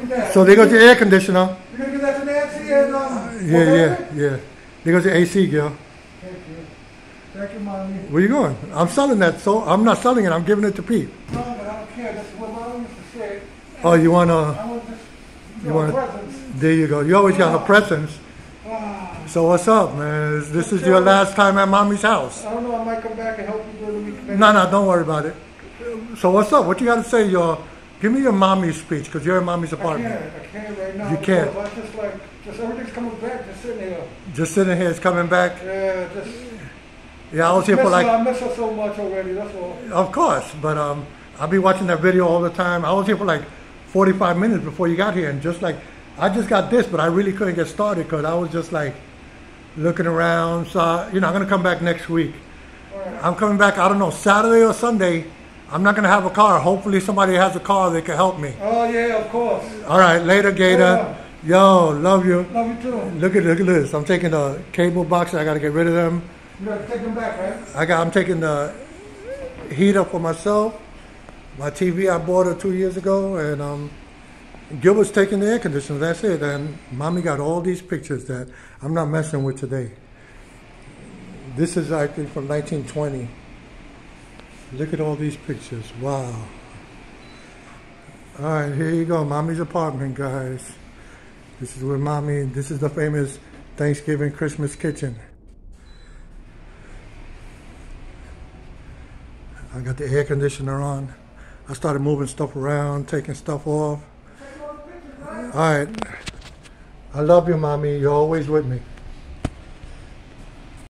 Look at that. So there goes your air conditioner. You're gonna give that to Nancy and um. Yeah, yeah, yeah. There goes your AC, girl. Thank you. Thank you, mommy. Where you going? I'm selling that, so I'm not selling it. I'm giving it to Pete. No, but I don't care. That's what used to say. Oh, you wanna? I want this. You You wanna- presents. There you go. You always got her presents. So what's up, man? Is- This is your last time at mommy's house. I don't know. I might come back and help you during the week. No, no, don't worry about it. So what's up? What you got to say? Your, give me your mommy's speech because you're in mommy's apartment. I can't. I can't right now. You can't. because I just like, just everything's coming back. Just sitting here. Just sitting here, it's coming back. Yeah, just. Yeah, I was here for her. like, I miss her so much already. That's all. of course, but um, I'll be watching that video all the time. I was here for like 45 minutes before you got here, and just like, I just got this, but I really couldn't get started because I was just like looking around. So you know, I'm gonna come back next week. Right. I'm coming back. I don't know Saturday or Sunday. I'm not gonna have a car. Hopefully, somebody has a car that can help me. Oh yeah, of course. All right, later, Gator. Yo, love you. Love you too. Look at look at this. I'm taking the cable boxes. I got to get rid of them. You gotta take them back, right? I got. I'm taking the heater for myself. My TV I bought it two years ago, and um, Gilbert's taking the air conditioner. That's it. And mommy got all these pictures that I'm not messing with today. This is I think from 1920. Look at all these pictures. Wow. All right, here you go. Mommy's apartment, guys. This is where mommy. This is the famous Thanksgiving Christmas kitchen. I got the air conditioner on. I started moving stuff around, taking stuff off. All right. I love you, mommy. You're always with me.